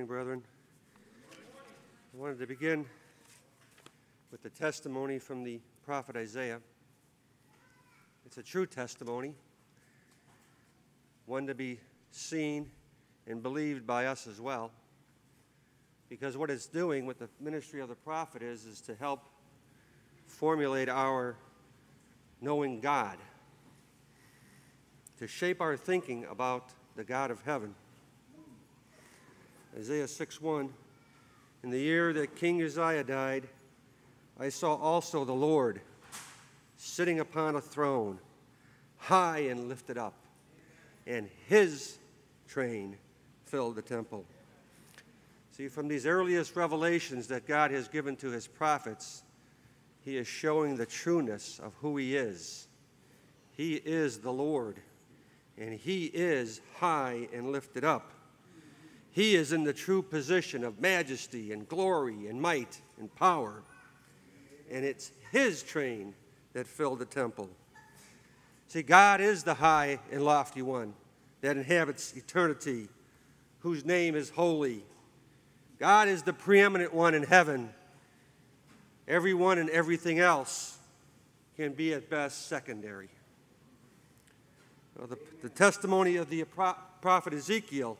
morning, brethren. I wanted to begin with the testimony from the prophet Isaiah. It's a true testimony, one to be seen and believed by us as well. Because what it's doing with the ministry of the prophet is, is to help formulate our knowing God, to shape our thinking about the God of heaven. Isaiah 6 1 In the year that King Uzziah died, I saw also the Lord sitting upon a throne, high and lifted up, and his train filled the temple. See, from these earliest revelations that God has given to his prophets, he is showing the trueness of who he is. He is the Lord, and he is high and lifted up. He is in the true position of majesty and glory and might and power. And it's his train that filled the temple. See, God is the high and lofty one that inhabits eternity, whose name is holy. God is the preeminent one in heaven. Everyone and everything else can be at best secondary. Well, the, the testimony of the prophet Ezekiel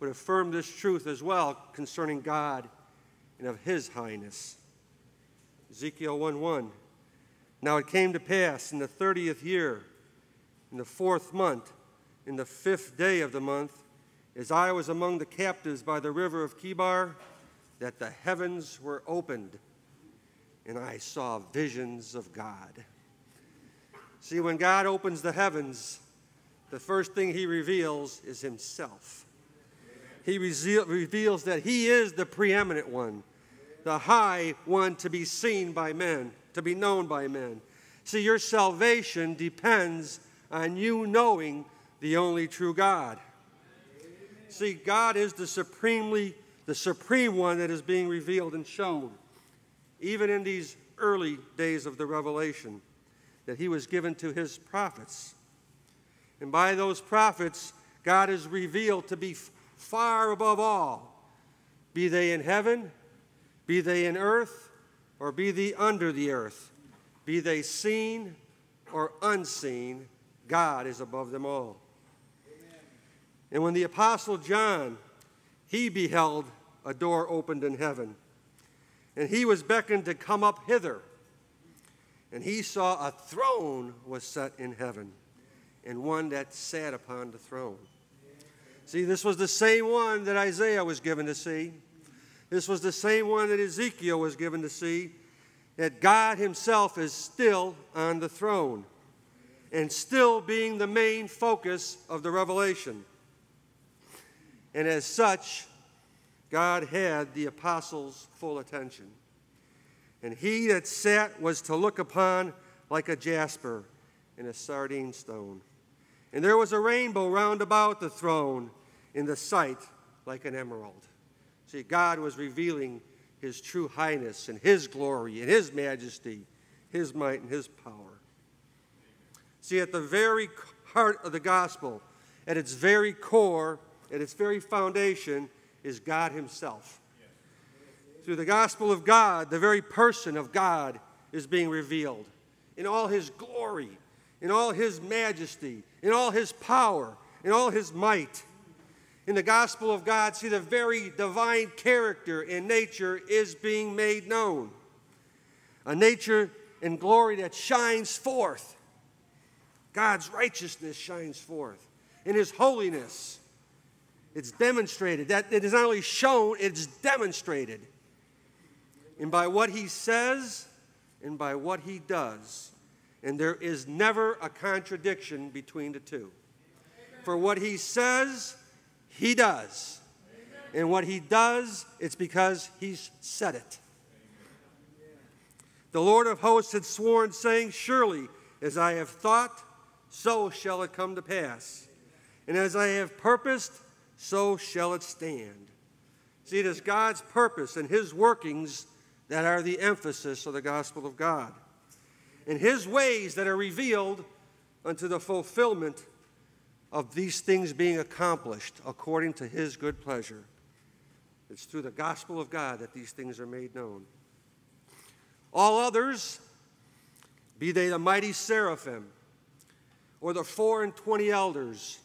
would affirm this truth as well concerning God and of his highness. Ezekiel 1 1. Now it came to pass in the thirtieth year, in the fourth month, in the fifth day of the month, as I was among the captives by the river of Chebar, that the heavens were opened, and I saw visions of God. See, when God opens the heavens, the first thing he reveals is himself he reveals that he is the preeminent one, the high one to be seen by men, to be known by men. See, your salvation depends on you knowing the only true God. See, God is the supremely the supreme one that is being revealed and shown, even in these early days of the revelation that he was given to his prophets. And by those prophets, God is revealed to be far above all, be they in heaven, be they in earth, or be they under the earth, be they seen or unseen, God is above them all. Amen. And when the Apostle John, he beheld a door opened in heaven, and he was beckoned to come up hither, and he saw a throne was set in heaven, and one that sat upon the throne. See, this was the same one that Isaiah was given to see. This was the same one that Ezekiel was given to see. That God Himself is still on the throne and still being the main focus of the revelation. And as such, God had the apostles' full attention. And he that sat was to look upon like a jasper and a sardine stone. And there was a rainbow round about the throne in the sight like an emerald. See, God was revealing his true highness and his glory and his majesty, his might and his power. See, at the very heart of the gospel, at its very core, at its very foundation, is God himself. Through the gospel of God, the very person of God is being revealed in all his glory, in all his majesty, in all his power, in all his might in the gospel of God, see the very divine character and nature is being made known. A nature and glory that shines forth. God's righteousness shines forth in his holiness. It's demonstrated. That it is not only shown, it's demonstrated. And by what he says and by what he does. And there is never a contradiction between the two. For what he says he does. And what he does, it's because he's said it. The Lord of hosts had sworn, saying, Surely, as I have thought, so shall it come to pass. And as I have purposed, so shall it stand. See, it is God's purpose and his workings that are the emphasis of the gospel of God. And his ways that are revealed unto the fulfillment of these things being accomplished according to his good pleasure. It's through the gospel of God that these things are made known. All others, be they the mighty seraphim, or the four and twenty elders,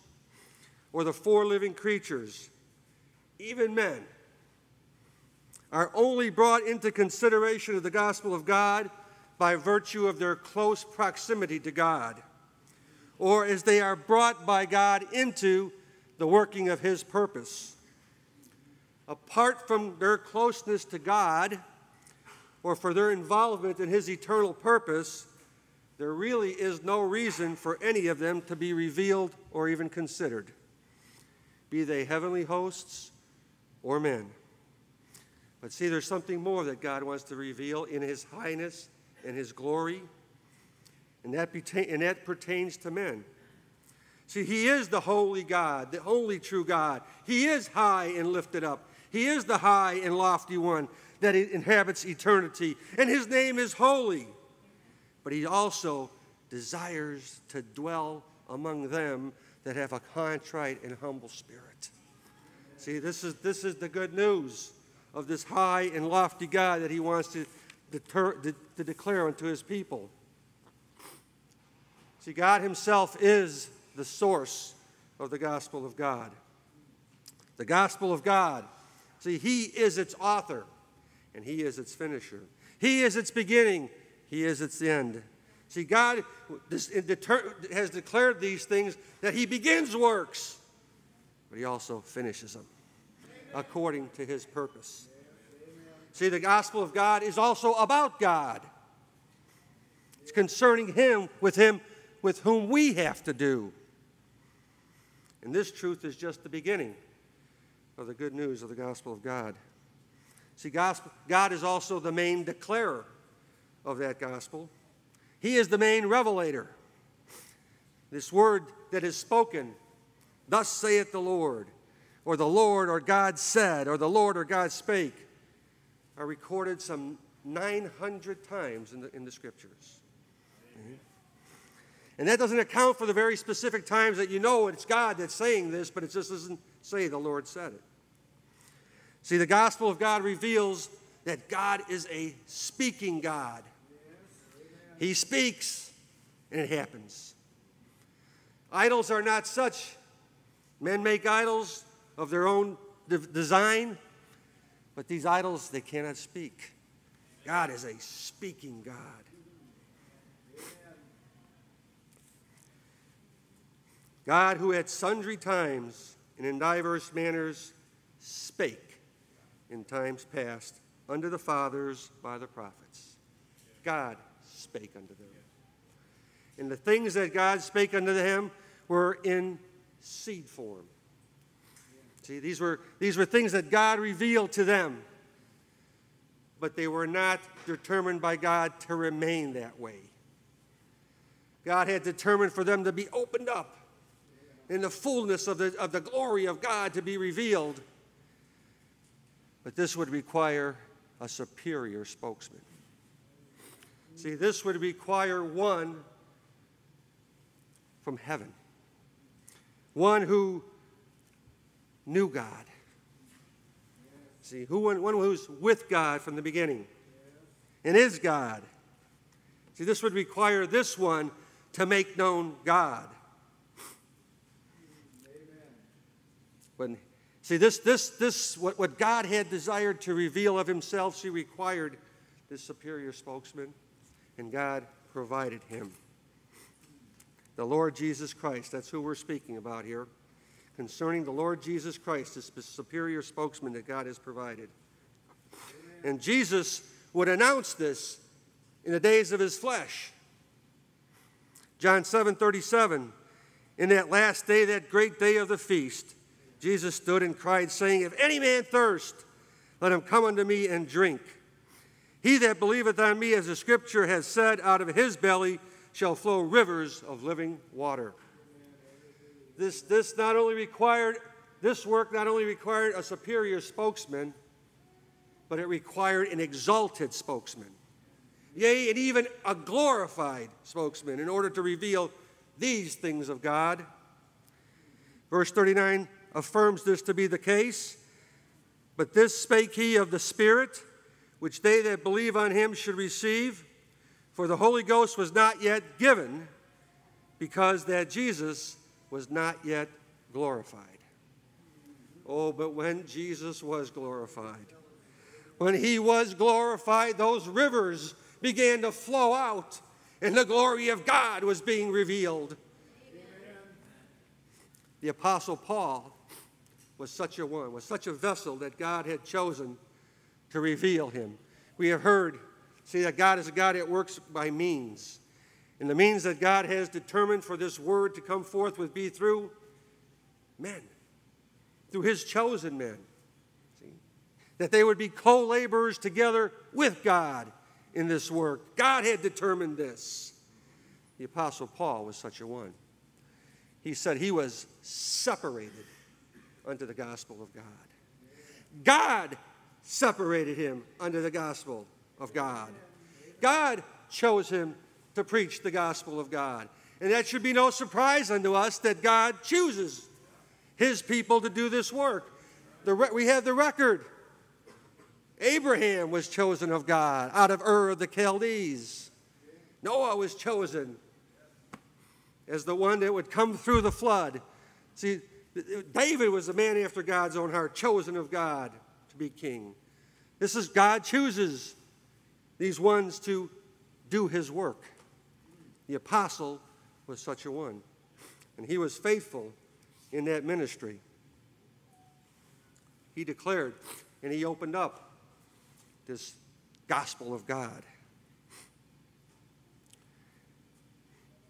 or the four living creatures, even men, are only brought into consideration of the gospel of God by virtue of their close proximity to God, or as they are brought by God into the working of His purpose. Apart from their closeness to God, or for their involvement in His eternal purpose, there really is no reason for any of them to be revealed or even considered, be they heavenly hosts or men. But see, there's something more that God wants to reveal in His highness and His glory, and that, and that pertains to men. See, He is the holy God, the only true God. He is high and lifted up. He is the high and lofty one that inhabits eternity, and His name is holy. But He also desires to dwell among them that have a contrite and humble spirit. See, this is, this is the good news of this high and lofty God that he wants to, deter, to, to declare unto his people. See, God himself is the source of the gospel of God. The gospel of God. See, he is its author and he is its finisher. He is its beginning, he is its end. See, God has declared these things that he begins works, but he also finishes them according to his purpose. See, the gospel of God is also about God. It's concerning him with him with whom we have to do. And this truth is just the beginning of the good news of the gospel of God. See, God is also the main declarer of that gospel. He is the main revelator. This word that is spoken, thus saith the Lord, or the Lord or God said, or the Lord or God spake, are recorded some 900 times in the, in the scriptures. Mm-hmm. And that doesn't account for the very specific times that you know it's God that's saying this, but it just doesn't say the Lord said it. See, the gospel of God reveals that God is a speaking God. He speaks, and it happens. Idols are not such. Men make idols, of their own de- design, but these idols, they cannot speak. God is a speaking God. God, who at sundry times and in diverse manners spake in times past unto the fathers by the prophets. God spake unto them. And the things that God spake unto them were in seed form. See, these were, these were things that God revealed to them, but they were not determined by God to remain that way. God had determined for them to be opened up in the fullness of the, of the glory of God to be revealed. But this would require a superior spokesman. See, this would require one from heaven, one who knew God. See, who, one, who's with God from the beginning and is God. See, this would require this one to make known God. When, see, this, this, this, what, what God had desired to reveal of himself, she required this superior spokesman, and God provided him. The Lord Jesus Christ, that's who we're speaking about here concerning the Lord Jesus Christ, the superior spokesman that God has provided. And Jesus would announce this in the days of his flesh. John 7 37, in that last day, that great day of the feast, Jesus stood and cried, saying, If any man thirst, let him come unto me and drink. He that believeth on me, as the scripture has said, out of his belly shall flow rivers of living water this, this not only required, this work not only required a superior spokesman, but it required an exalted spokesman. Yea, and even a glorified spokesman in order to reveal these things of God. Verse 39 affirms this to be the case. But this spake he of the Spirit, which they that believe on him should receive. For the Holy Ghost was not yet given, because that Jesus was not yet glorified. Oh, but when Jesus was glorified, when he was glorified, those rivers began to flow out, and the glory of God was being revealed. Amen. The Apostle Paul was such a one, was such a vessel that God had chosen to reveal him. We have heard, see, that God is a God that works by means. And the means that God has determined for this word to come forth would be through men, through his chosen men. See? That they would be co laborers together with God in this work. God had determined this. The Apostle Paul was such a one. He said he was separated unto the gospel of God. God separated him unto the gospel of God. God chose him to preach the gospel of God. And that should be no surprise unto us that God chooses his people to do this work. The we have the record. Abraham was chosen of God out of Ur of the Chaldees. Noah was chosen as the one that would come through the flood. See, David was a man after God's own heart, chosen of God to be king. This is God chooses these ones to do his work. The apostle was such a one, and he was faithful in that ministry. He declared and he opened up this gospel of God.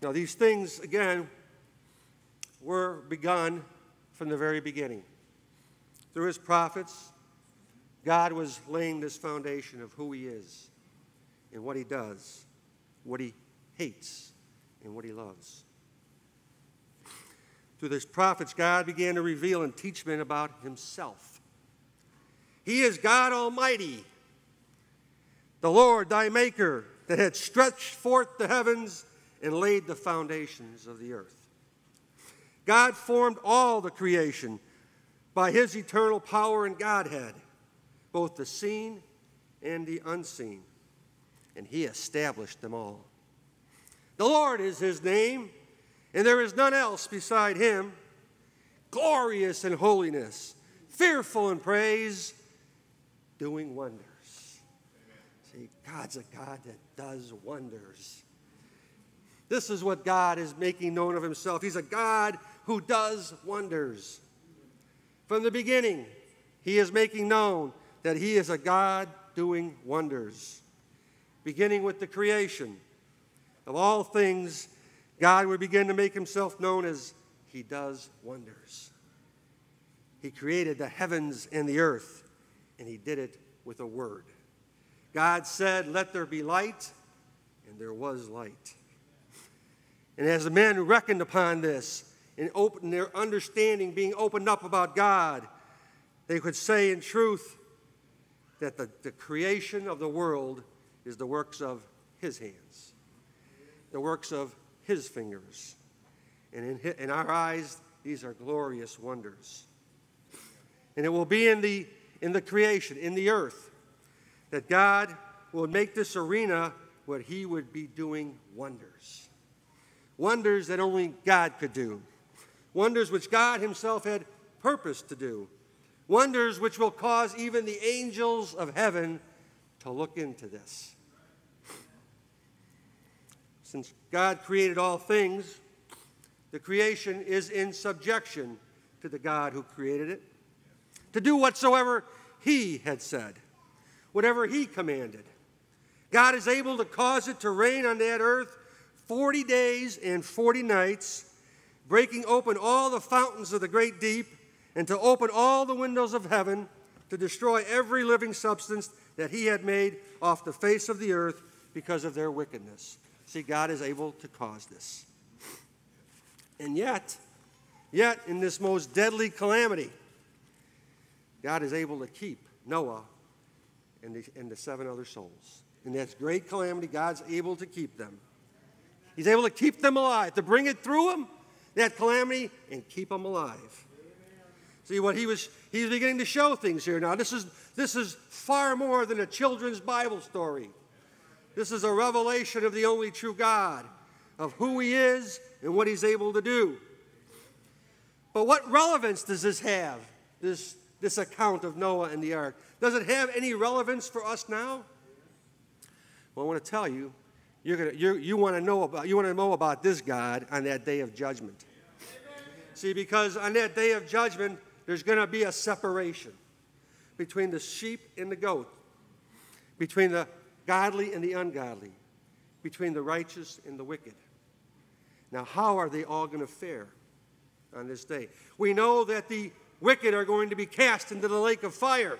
Now, these things, again, were begun from the very beginning. Through his prophets, God was laying this foundation of who he is and what he does, what he hates, and what he loves. Through these prophets, God began to reveal and teach men about himself. He is God Almighty, the Lord thy Maker, that had stretched forth the heavens and laid the foundations of the earth. God formed all the creation by his eternal power and Godhead, both the seen and the unseen, and he established them all. The Lord is his name, and there is none else beside him, glorious in holiness, fearful in praise, doing wonders. See, God's a God that does wonders. This is what God is making known of himself. He's a God who does wonders. From the beginning, he is making known that he is a God doing wonders. Beginning with the creation of all things, God would begin to make himself known as he does wonders. He created the heavens and the earth, and he did it with a word. God said, Let there be light, and there was light. And as the men reckoned upon this, and open their understanding being opened up about God, they could say in truth that the, the creation of the world is the works of his hands, the works of his fingers. And in, in our eyes, these are glorious wonders. And it will be in the, in the creation, in the earth, that God will make this arena what he would be doing wonders. Wonders that only God could do wonders which God Himself had purposed to do, wonders which will cause even the angels of heaven to look into this. Since God created all things, the creation is in subjection to the God who created it, to do whatsoever He had said, whatever He commanded. God is able to cause it to rain on that earth 40 days and 40 nights breaking open all the fountains of the great deep, and to open all the windows of heaven, to destroy every living substance that he had made off the face of the earth because of their wickedness. See, God is able to cause this. And yet, yet in this most deadly calamity, God is able to keep Noah and the, and the seven other souls. In that great calamity, God's able to keep them. He's able to keep them alive, to bring it through them that calamity and keep them alive. See what he was he's beginning to show things here now. This is this is far more than a children's Bible story. This is a revelation of the only true God, of who he is and what he's able to do. But what relevance does this have? This this account of Noah and the ark. Does it have any relevance for us now? Well, I want to tell you, you're gonna, you're, you want to know about you want to know about this God on that day of judgment. See, because on that day of judgment, there's going to be a separation between the sheep and the goat, between the godly and the ungodly, between the righteous and the wicked. Now, how are they all going to fare on this day? We know that the wicked are going to be cast into the lake of fire.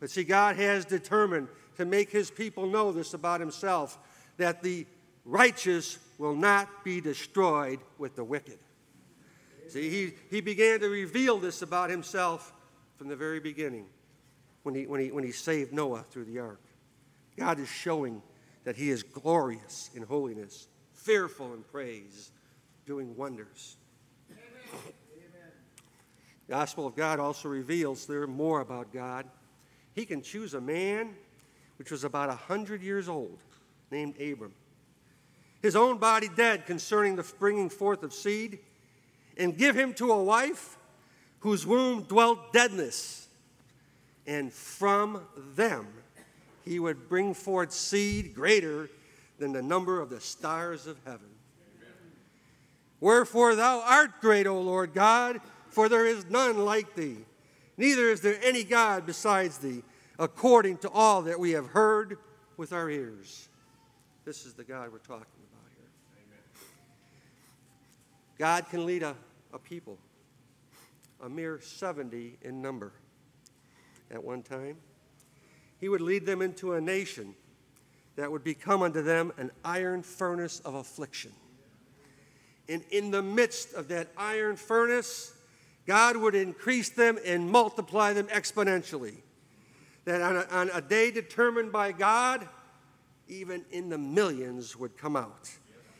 But see, God has determined to make his people know this about himself that the righteous will not be destroyed with the wicked. See, he, he began to reveal this about himself from the very beginning when he, when, he, when he saved Noah through the ark. God is showing that he is glorious in holiness, fearful in praise, doing wonders. Amen. The Gospel of God also reveals there more about God. He can choose a man which was about a hundred years old, named Abram. His own body dead concerning the bringing forth of seed and give him to a wife whose womb dwelt deadness. And from them he would bring forth seed greater than the number of the stars of heaven. Amen. Wherefore thou art great, O Lord God, for there is none like thee, neither is there any God besides thee, according to all that we have heard with our ears. This is the God we're talking about here. Amen. God can lead a, a people, a mere 70 in number at one time. He would lead them into a nation that would become unto them an iron furnace of affliction. And in the midst of that iron furnace, God would increase them and multiply them exponentially. That on a, on a day determined by God, even in the millions would come out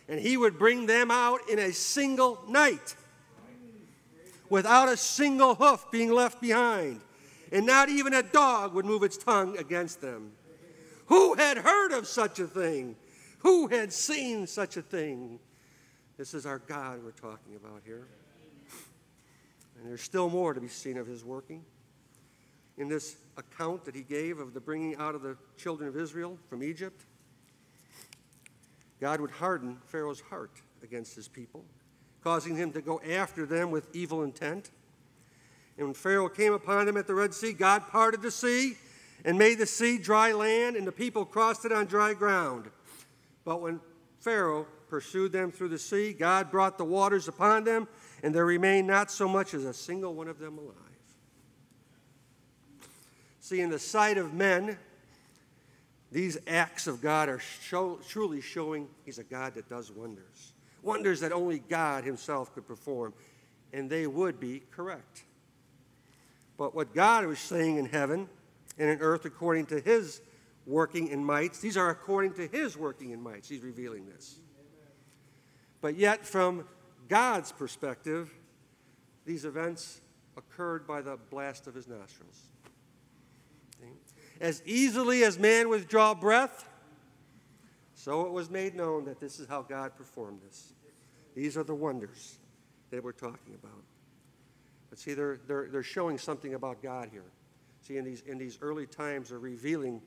and he would bring them out in a single night without a single hoof being left behind, and not even a dog would move its tongue against them. Who had heard of such a thing? Who had seen such a thing? This is our God we're talking about here. And there's still more to be seen of his working. In this account that he gave of the bringing out of the children of Israel from Egypt, God would harden Pharaoh's heart against his people, causing him to go after them with evil intent. And when Pharaoh came upon them at the Red Sea, God parted the sea and made the sea dry land, and the people crossed it on dry ground. But when Pharaoh pursued them through the sea, God brought the waters upon them, and there remained not so much as a single one of them alive. See, in the sight of men, these acts of God are show, truly showing He's a God that does wonders. Wonders that only God Himself could perform. And they would be correct. But what God was saying in heaven and in earth according to His working in mights, these are according to His working in mights. He's revealing this. But yet, from God's perspective, these events occurred by the blast of His nostrils. As easily as man withdraw breath, so it was made known that this is how God performed this. These are the wonders that we're talking about. But see, they're, they're, they're showing something about God here. See, in these, in these early times, they're revealing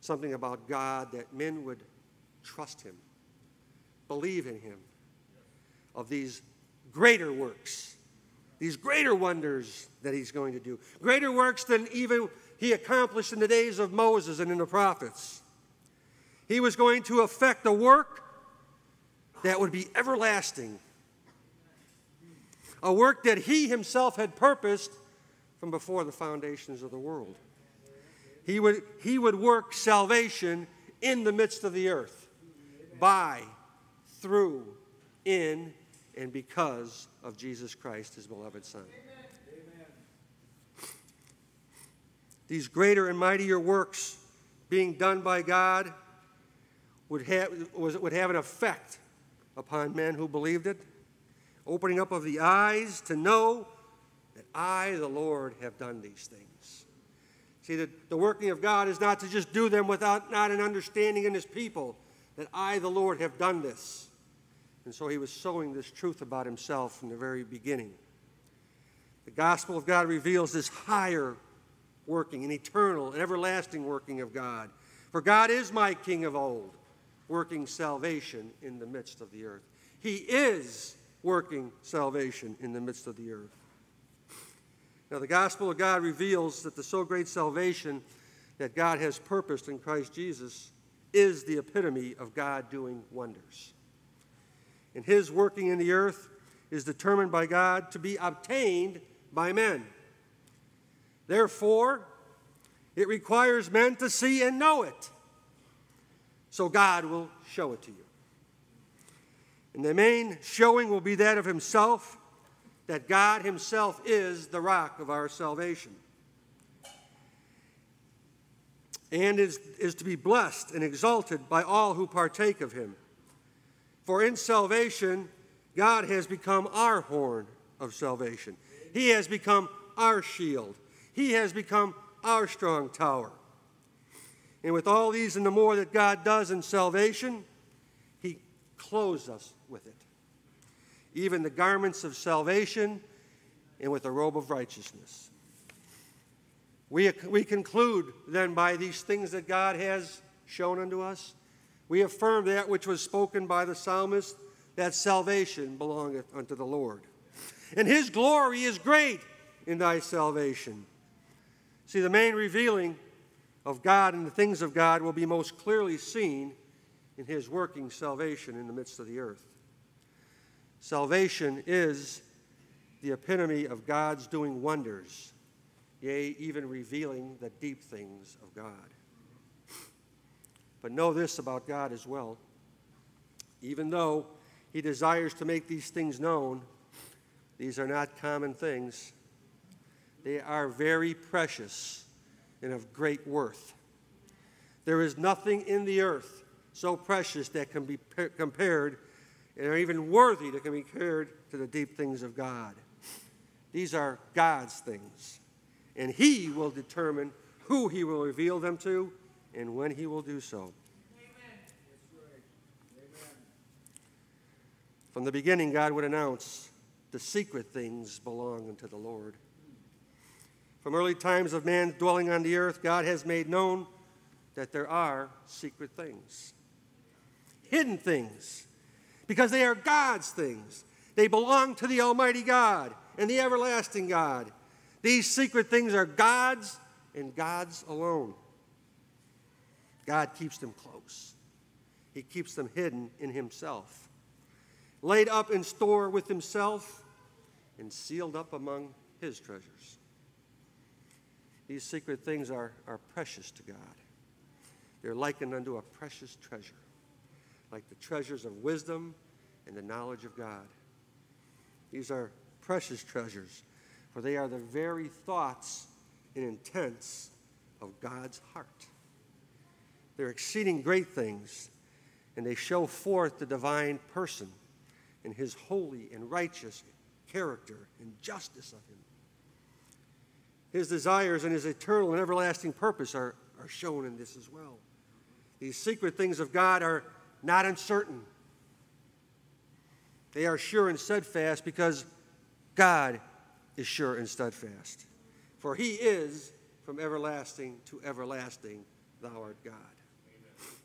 something about God that men would trust Him, believe in Him, of these greater works, these greater wonders that He's going to do, greater works than even he accomplished in the days of Moses and in the prophets. He was going to effect a work that would be everlasting, a work that he himself had purposed from before the foundations of the world. He would, he would work salvation in the midst of the earth by, through, in, and because of Jesus Christ, his beloved Son. These greater and mightier works being done by God would have, would have an effect upon men who believed it, opening up of the eyes to know that I, the Lord, have done these things. See, the, the working of God is not to just do them without not an understanding in his people that I, the Lord, have done this. And so he was sowing this truth about himself from the very beginning. The gospel of God reveals this higher working, an eternal and everlasting working of God. For God is my King of old, working salvation in the midst of the earth. He is working salvation in the midst of the earth. Now, the gospel of God reveals that the so great salvation that God has purposed in Christ Jesus is the epitome of God doing wonders. And his working in the earth is determined by God to be obtained by men. Therefore, it requires men to see and know it. So God will show it to you. And the main showing will be that of Himself, that God Himself is the rock of our salvation. And is, is to be blessed and exalted by all who partake of Him. For in salvation, God has become our horn of salvation. He has become our shield. He has become our strong tower. And with all these and the more that God does in salvation, He clothes us with it. Even the garments of salvation and with a robe of righteousness. We, we conclude then by these things that God has shown unto us. We affirm that which was spoken by the psalmist that salvation belongeth unto the Lord. And his glory is great in thy salvation. See, the main revealing of God and the things of God will be most clearly seen in his working salvation in the midst of the earth. Salvation is the epitome of God's doing wonders, yea, even revealing the deep things of God. But know this about God as well. Even though he desires to make these things known, these are not common things. They are very precious and of great worth. There is nothing in the earth so precious that can be compared and are even worthy that can be compared to the deep things of God. These are God's things, and He will determine who He will reveal them to and when He will do so. From the beginning, God would announce the secret things belong unto the Lord. From early times of man dwelling on the earth, God has made known that there are secret things, hidden things, because they are God's things. They belong to the Almighty God and the everlasting God. These secret things are God's and God's alone. God keeps them close, He keeps them hidden in Himself, laid up in store with Himself, and sealed up among His treasures. These secret things are, are precious to God. They're likened unto a precious treasure, like the treasures of wisdom and the knowledge of God. These are precious treasures, for they are the very thoughts and intents of God's heart. They're exceeding great things, and they show forth the divine person and his holy and righteous character and justice of him. His desires and his eternal and everlasting purpose are, are shown in this as well. These secret things of God are not uncertain, they are sure and steadfast because God is sure and steadfast. For he is from everlasting to everlasting, thou art God. Amen.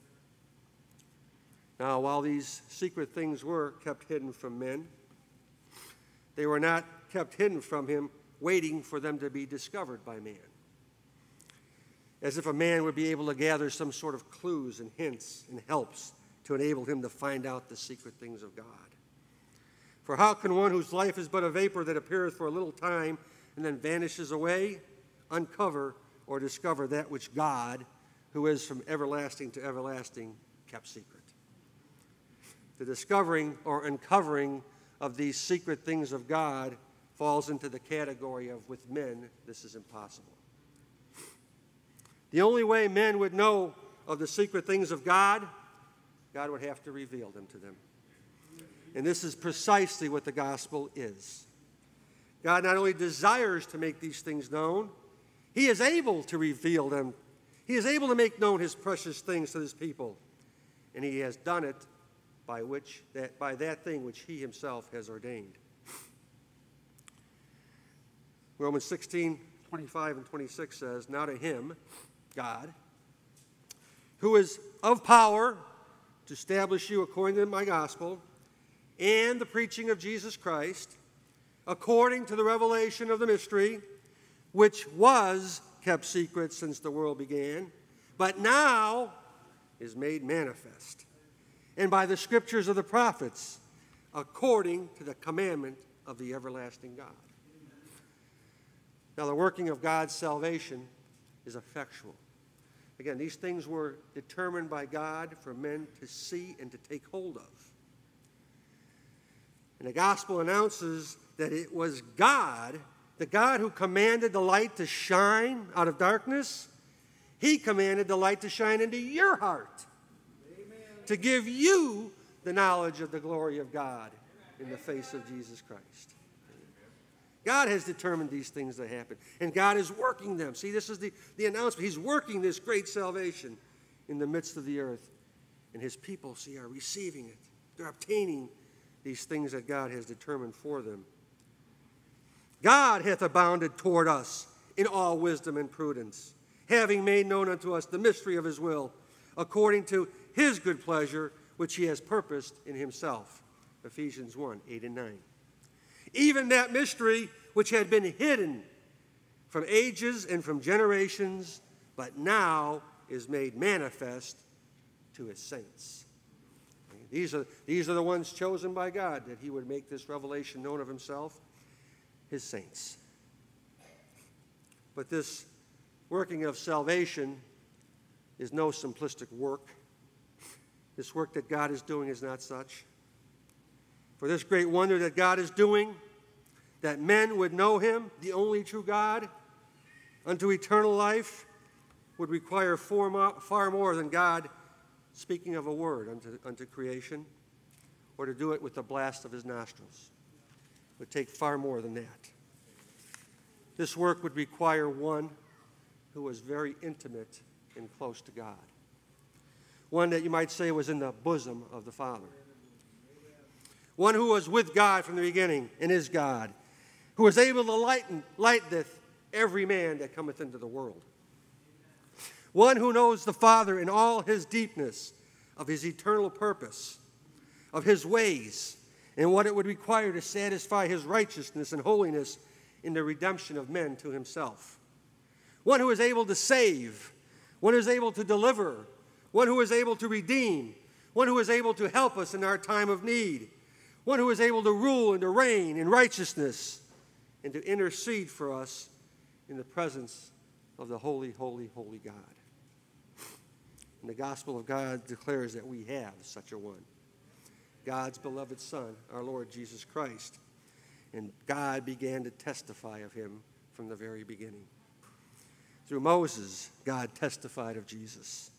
Now, while these secret things were kept hidden from men, they were not kept hidden from him waiting for them to be discovered by man. As if a man would be able to gather some sort of clues and hints and helps to enable him to find out the secret things of God. For how can one whose life is but a vapor that appeareth for a little time and then vanishes away uncover or discover that which God, who is from everlasting to everlasting, kept secret? The discovering or uncovering of these secret things of God falls into the category of with men, this is impossible. The only way men would know of the secret things of God, God would have to reveal them to them. And this is precisely what the gospel is God not only desires to make these things known, He is able to reveal them. He is able to make known His precious things to His people. And He has done it by, which, that, by that thing which He Himself has ordained. Romans 16, 25 and 26 says, Now to Him, God, who is of power to establish you according to my gospel and the preaching of Jesus Christ, according to the revelation of the mystery, which was kept secret since the world began, but now is made manifest, and by the scriptures of the prophets, according to the commandment of the everlasting God. Now, the working of God's salvation is effectual. Again, these things were determined by God for men to see and to take hold of. And the gospel announces that it was God, the God who commanded the light to shine out of darkness, He commanded the light to shine into your heart Amen. to give you the knowledge of the glory of God in the face of Jesus Christ. God has determined these things to happen, and God is working them. See, this is the, the announcement. He's working this great salvation in the midst of the earth, and His people, see, are receiving it. They're obtaining these things that God has determined for them. God hath abounded toward us in all wisdom and prudence, having made known unto us the mystery of his will, according to his good pleasure, which he has purposed in himself. Ephesians 1 8 and 9. Even that mystery which had been hidden from ages and from generations, but now is made manifest to his saints. These are, these are the ones chosen by God that he would make this revelation known of himself, his saints. But this working of salvation is no simplistic work. This work that God is doing is not such. For this great wonder that God is doing, that men would know him, the only true God, unto eternal life, would require far more than God speaking of a word unto, unto creation, or to do it with the blast of his nostrils. It would take far more than that. This work would require one who was very intimate and close to God. One that you might say was in the bosom of the Father. One who was with God from the beginning and is God, who was able to lighten, lighteth every man that cometh into the world one who knows the Father in all his deepness of his eternal purpose, of his ways, and what it would require to satisfy his righteousness and holiness in the redemption of men to himself. One who is able to save, one who is able to deliver, one who is able to redeem, one who is able to help us in our time of need, one who is able to rule and to reign in righteousness and to intercede for us in the presence of the holy, holy, holy God. And the gospel of God declares that we have such a one God's beloved Son, our Lord Jesus Christ. And God began to testify of him from the very beginning. Through Moses, God testified of Jesus.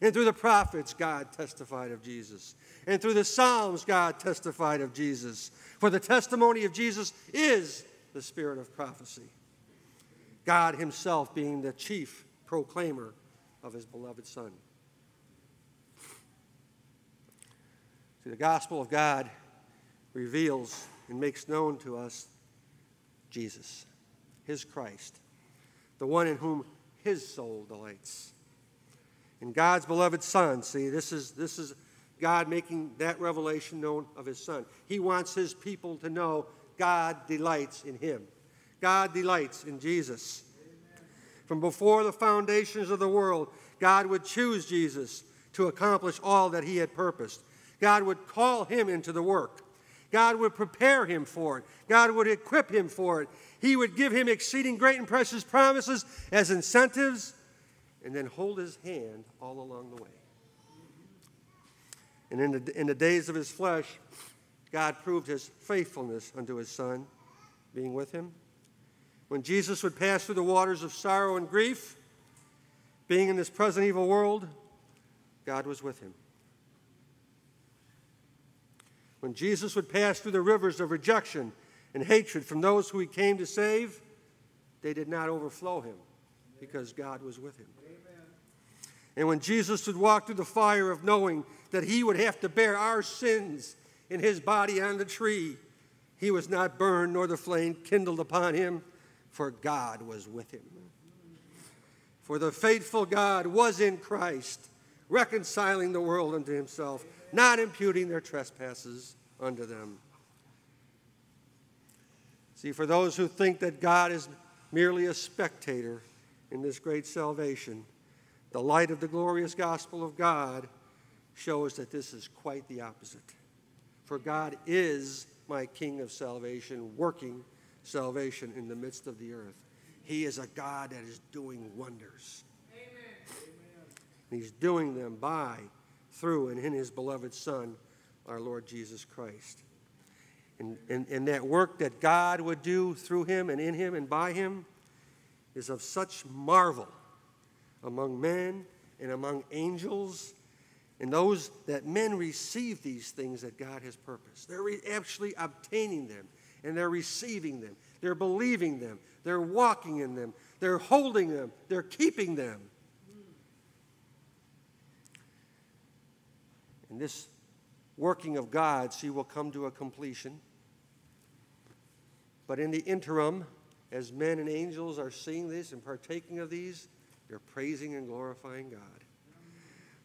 And through the prophets, God testified of Jesus. And through the Psalms, God testified of Jesus. For the testimony of Jesus is the spirit of prophecy. God Himself being the chief proclaimer of His beloved Son. See, the gospel of God reveals and makes known to us Jesus, his Christ, the one in whom his soul delights. And God's beloved Son, see, this is, this is God making that revelation known of his Son. He wants his people to know God delights in him. God delights in Jesus. From before the foundations of the world, God would choose Jesus to accomplish all that he had purposed. God would call him into the work. God would prepare him for it. God would equip him for it. He would give him exceeding great and precious promises as incentives and then hold his hand all along the way. And in the, in the days of his flesh, God proved his faithfulness unto his Son, being with him. When Jesus would pass through the waters of sorrow and grief, being in this present evil world, God was with him. When Jesus would pass through the rivers of rejection, and hatred from those who he came to save, they did not overflow him because God was with him. And when Jesus would walk through the fire of knowing that he would have to bear our sins in his body on the tree, he was not burned, nor the flame kindled upon him, for God was with him. For the faithful God was in Christ, reconciling the world unto himself, not imputing their trespasses unto them. See, for those who think that God is merely a spectator in this great salvation, the light of the glorious gospel of God shows that this is quite the opposite. For God is my King of salvation, working salvation in the midst of the earth. He is a God that is doing wonders. Amen. He's doing them by, through, and in his beloved Son, our Lord Jesus Christ. And, and, and that work that God would do through him and in him and by him is of such marvel among men and among angels and those that men receive these things that God has purposed. They're re- actually obtaining them and they're receiving them. They're believing them. They're walking in them. They're holding them. They're keeping them. And this working of God, see, will come to a completion. But in the interim, as men and angels are seeing this and partaking of these, they're praising and glorifying God.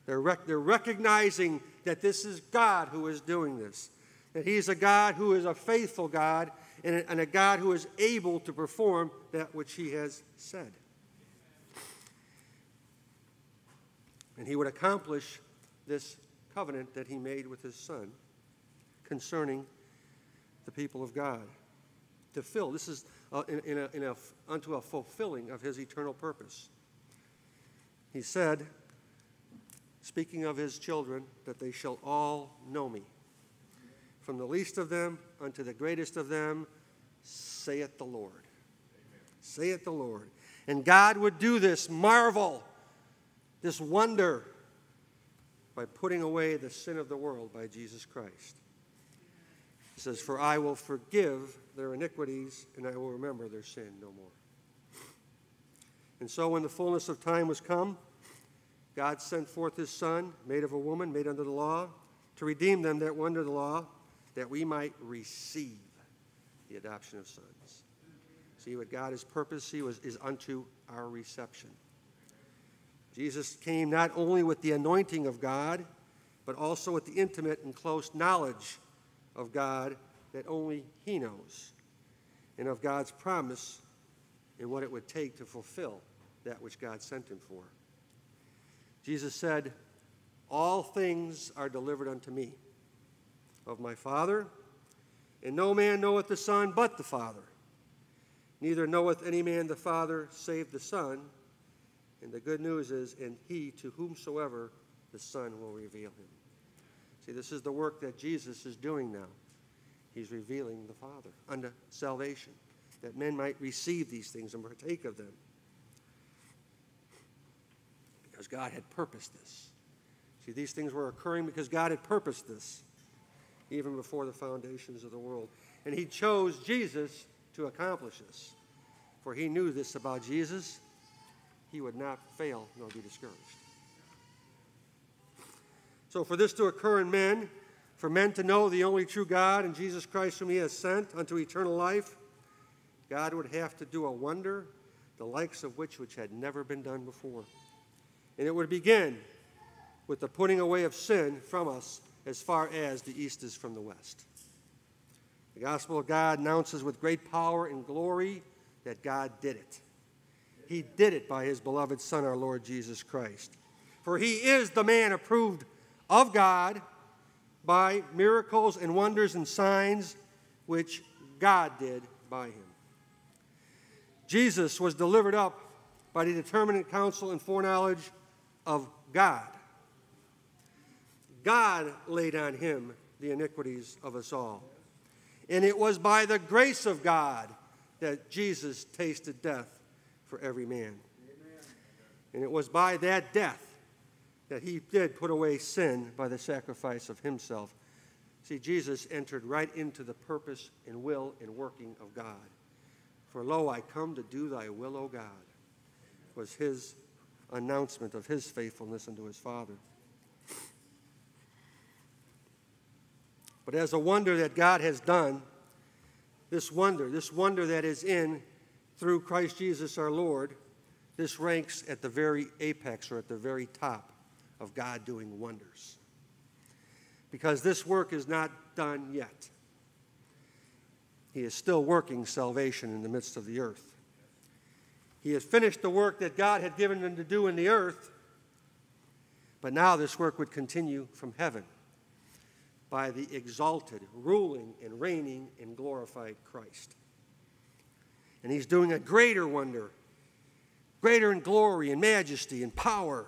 They're, rec- they're recognizing that this is God who is doing this, that He's a God who is a faithful God and a, and a God who is able to perform that which He has said. And He would accomplish this covenant that He made with His Son concerning the people of God. To fill, this is uh, in, in, a, in a, unto a fulfilling of His eternal purpose. He said, speaking of his children, that they shall all know me. From the least of them unto the greatest of them, saith the Lord. Amen. Saith the Lord. And God would do this marvel, this wonder, by putting away the sin of the world by Jesus Christ. He says, For I will forgive their iniquities, and I will remember their sin no more. And so, when the fullness of time was come, God sent forth his Son, made of a woman, made under the law, to redeem them that were under the law, that we might receive the adoption of sons. See what God has purposed, see, was, is unto our reception. Jesus came not only with the anointing of God, but also with the intimate and close knowledge of God that only He knows, and of God's promise and what it would take to fulfill that which God sent Him for. Jesus said, All things are delivered unto me of my Father, and no man knoweth the Son but the Father. Neither knoweth any man the Father save the Son. And the good news is, and he to whomsoever the Son will reveal him. See, this is the work that Jesus is doing now. He's revealing the Father unto salvation, that men might receive these things and partake of them because God had purposed this. See, these things were occurring because God had purposed this even before the foundations of the world. And He chose Jesus to accomplish this. For He knew this about Jesus, He would not fail nor be discouraged. So, for this to occur in men, for men to know the only true God and Jesus Christ whom He has sent unto eternal life, God would have to do a wonder, the likes of which which had never been done before. And it would begin with the putting away of sin from us as far as the east is from the west. The gospel of God announces with great power and glory that God did it. He did it by his beloved Son, our Lord Jesus Christ. For he is the man approved of God by miracles and wonders and signs which God did by him. Jesus was delivered up by the determinate counsel and foreknowledge of God. God laid on him the iniquities of us all. And it was by the grace of God that Jesus tasted death for every man. And it was by that death that he did put away sin by the sacrifice of himself. See, Jesus entered right into the purpose and will and working of God. For lo, I come to do thy will, O God, was his announcement of his faithfulness unto his Father. But as a wonder that God has done, this wonder, this wonder that is in through Christ Jesus our Lord, this ranks at the very apex or at the very top of God doing wonders. Because this work is not done yet. He is still working salvation in the midst of the earth. He has finished the work that God had given him to do in the earth, but now this work would continue from heaven by the exalted, ruling, and reigning and glorified Christ. And he's doing a greater wonder, greater in glory and majesty and power.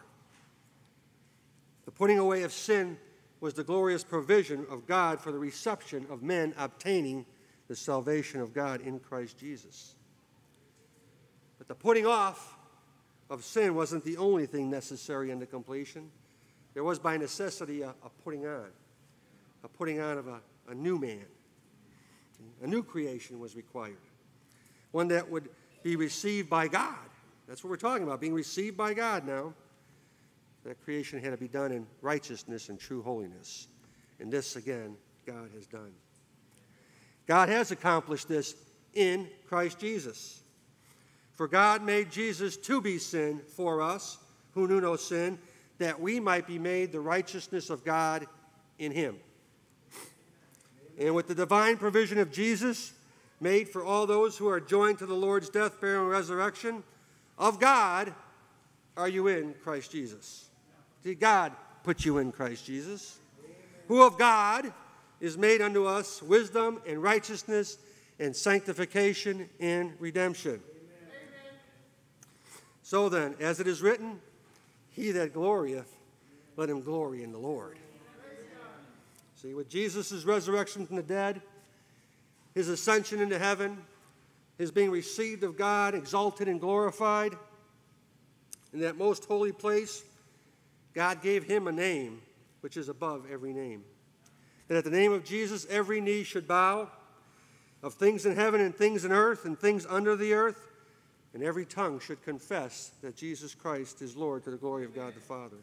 The putting away of sin was the glorious provision of God for the reception of men obtaining the salvation of God in Christ Jesus. But the putting off of sin wasn't the only thing necessary unto completion. There was by necessity a, a putting on a putting on of a, a new man. A new creation was required, one that would be received by God. That's what we're talking about, being received by God now. That creation had to be done in righteousness and true holiness. And this, again, God has done. God has accomplished this in Christ Jesus. For God made Jesus to be sin for us, who knew no sin, that we might be made the righteousness of God in him. And with the divine provision of Jesus, made for all those who are joined to the Lord's death, burial, and resurrection, of God are you in Christ Jesus. See, God put you in Christ Jesus, who of God is made unto us wisdom and righteousness and sanctification and redemption. So then, as it is written, he that glorieth, let him glory in the Lord. See, with Jesus' resurrection from the dead, his ascension into heaven, his being received of God, exalted and glorified, in that most holy place, God gave him a name which is above every name. That at the name of Jesus, every knee should bow of things in heaven and things in earth and things under the earth, and every tongue should confess that Jesus Christ is Lord to the glory of God the Father.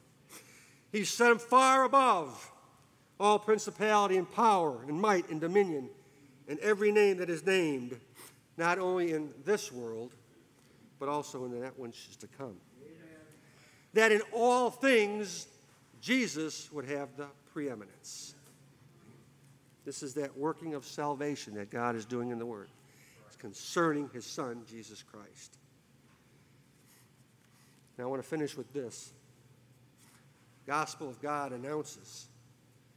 He set him far above all principality and power and might and dominion and every name that is named, not only in this world, but also in that which is to come. Amen. That in all things, Jesus would have the preeminence. This is that working of salvation that God is doing in the Word. It's concerning His Son, Jesus Christ. Now I want to finish with this. Gospel of God announces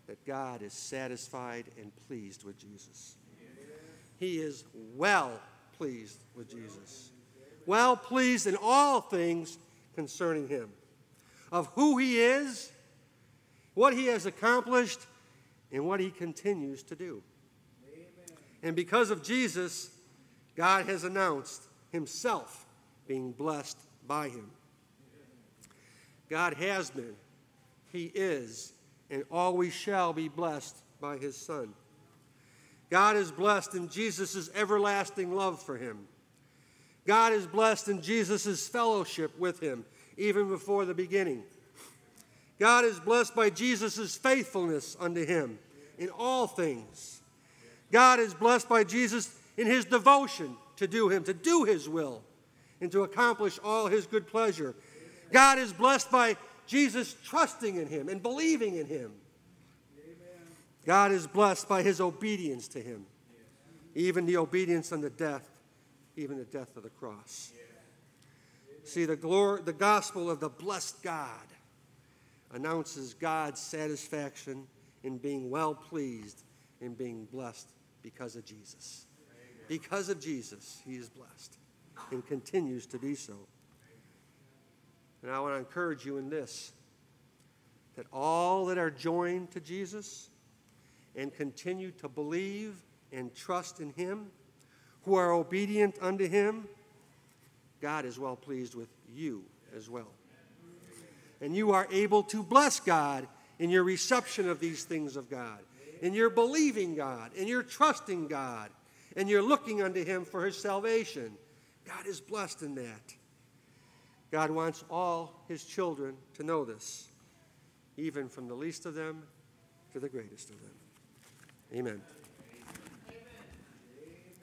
that God is satisfied and pleased with Jesus. He is well pleased with Jesus. Well pleased in all things concerning him. Of who he is, what he has accomplished, and what he continues to do. And because of Jesus, God has announced himself being blessed by him. God has been, he is, and always shall be blessed by his Son. God is blessed in Jesus' everlasting love for him. God is blessed in Jesus' fellowship with him, even before the beginning. God is blessed by Jesus' faithfulness unto him in all things. God is blessed by Jesus in his devotion to do him, to do his will, and to accomplish all his good pleasure. God is blessed by Jesus trusting in him and believing in him. Amen. God is blessed by his obedience to him, even the obedience unto death, even the death of the cross. See, the, glory, the gospel of the blessed God announces God's satisfaction in being well pleased in being blessed because of Jesus. Because of Jesus, he is blessed and continues to be so. And I want to encourage you in this that all that are joined to Jesus and continue to believe and trust in Him, who are obedient unto Him, God is well pleased with you as well. And you are able to bless God in your reception of these things of God. in your believing God, in your trusting God, and you're looking unto Him for His salvation. God is blessed in that. God wants all His children to know this, even from the least of them to the greatest of them. Amen.